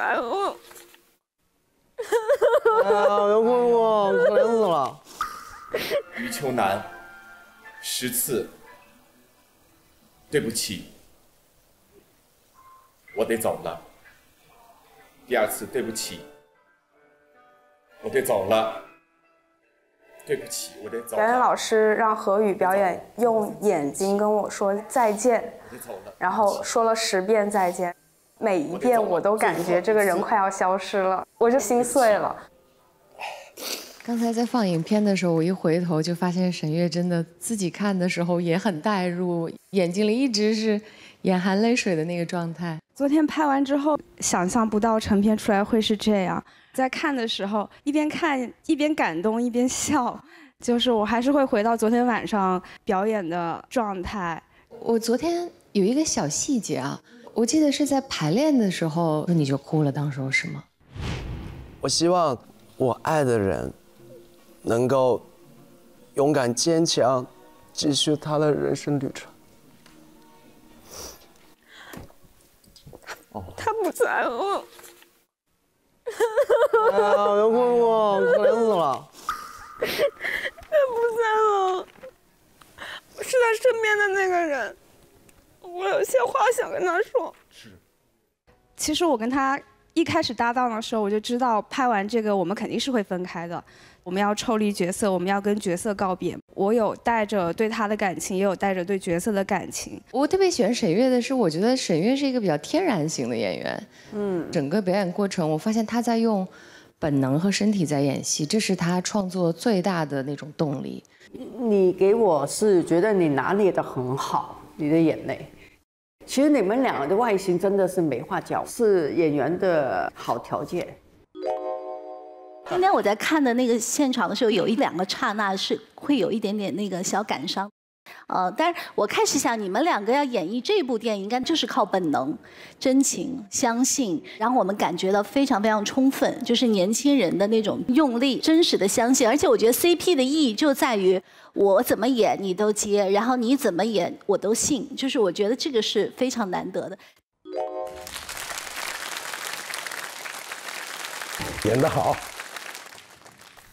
在乎。哎呀，别哭哭，可怜死了。余秋楠，十次，对不起，我得走了。第二次，对不起，我得走了。对不起，我得走表演。老师让何宇表演用眼睛跟我说再见。然后说了十遍再见，每一遍我都感觉这个人快要消失了，我就心碎了。刚才在放影片的时候，我一回头就发现沈月真的自己看的时候也很带入，眼睛里一直是眼含泪水的那个状态。昨天拍完之后，想象不到成片出来会是这样。在看的时候，一边看一边感动，一边笑，就是我还是会回到昨天晚上表演的状态。我昨天有一个小细节啊，我记得是在排练的时候你就哭了，当时候是吗？我希望我爱的人能够勇敢坚强，继续他的人生旅程。哦他不在乎。哎呀，别哭哭，可怜死了。他不在乎，是他身边的那个人。我有些话想跟他说。是其实我跟他一开始搭档的时候，我就知道拍完这个我们肯定是会分开的。我们要抽离角色，我们要跟角色告别。我有带着对他的感情，也有带着对角色的感情。我特别喜欢沈月的是，我觉得沈月是一个比较天然型的演员。嗯，整个表演过程，我发现他在用本能和身体在演戏，这是他创作最大的那种动力。你给我是觉得你拿捏的很好，你的眼泪。其实你们两个的外形真的是没话讲，是演员的好条件。今天我在看的那个现场的时候，有一两个刹那是会有一点点那个小感伤，呃，但是我开始想，你们两个要演绎这部电影，应该就是靠本能、真情、相信，然后我们感觉到非常非常充分，就是年轻人的那种用力、真实的相信。而且我觉得 CP 的意义就在于我怎么演你都接，然后你怎么演我都信，就是我觉得这个是非常难得的。演得好。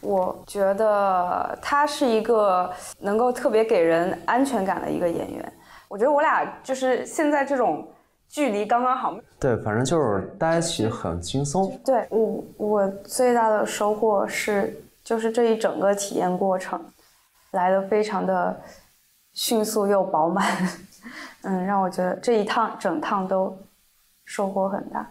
我觉得他是一个能够特别给人安全感的一个演员。我觉得我俩就是现在这种距离刚刚好。对，反正就是待一起很轻松。对我，我最大的收获是，就是这一整个体验过程来的非常的迅速又饱满，嗯，让我觉得这一趟整趟都收获很大。